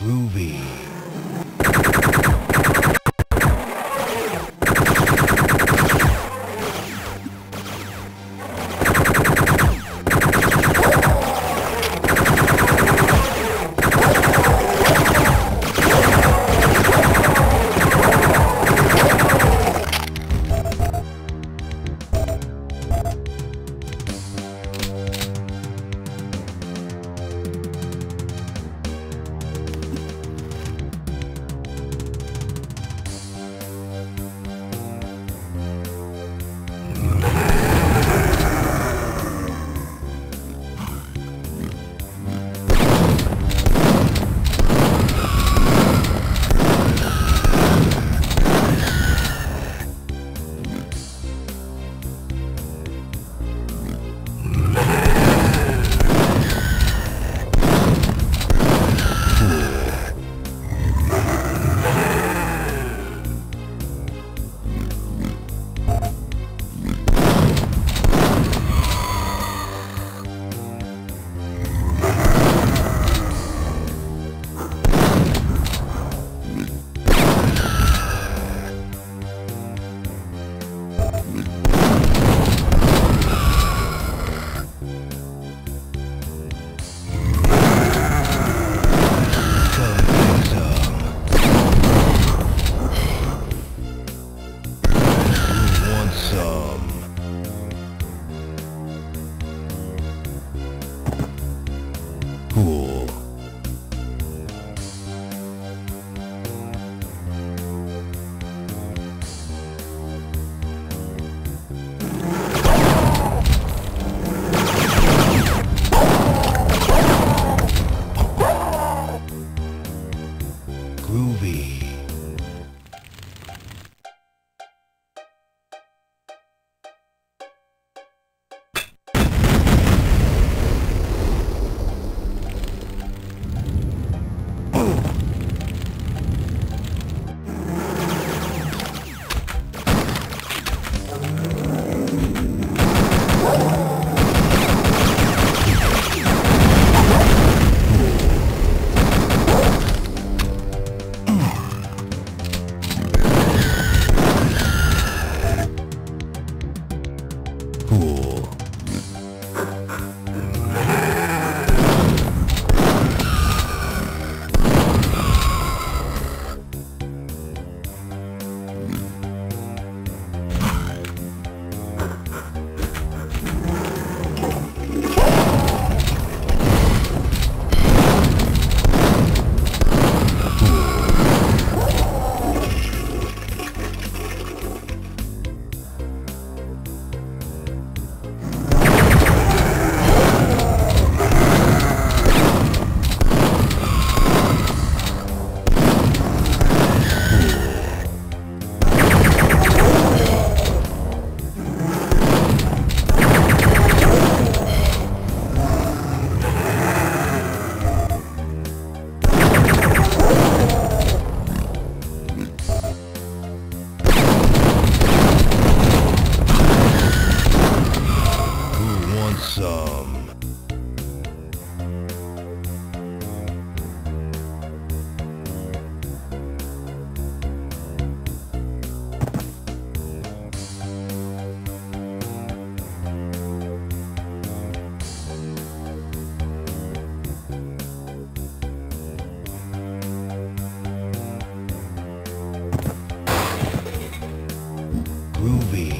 Groovy. Groovy.